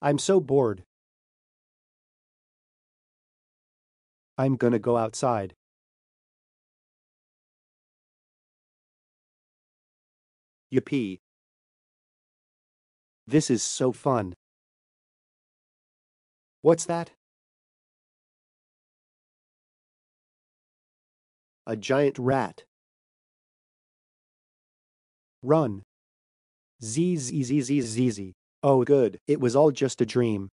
I'm so bored. I'm gonna go outside. Yippee. This is so fun. What's that? A giant rat. Run. Zzz zzz zzz. Oh good, it was all just a dream.